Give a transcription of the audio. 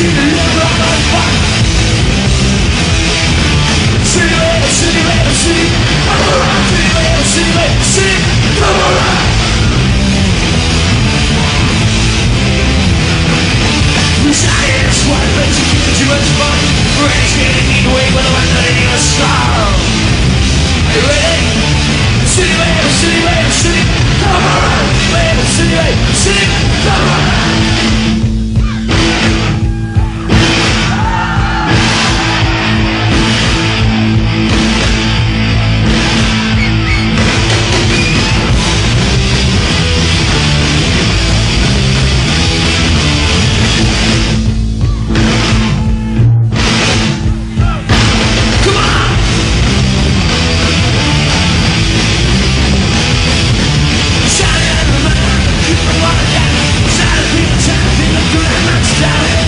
see I'll be Saturday, Saturday, Saturday, Saturday,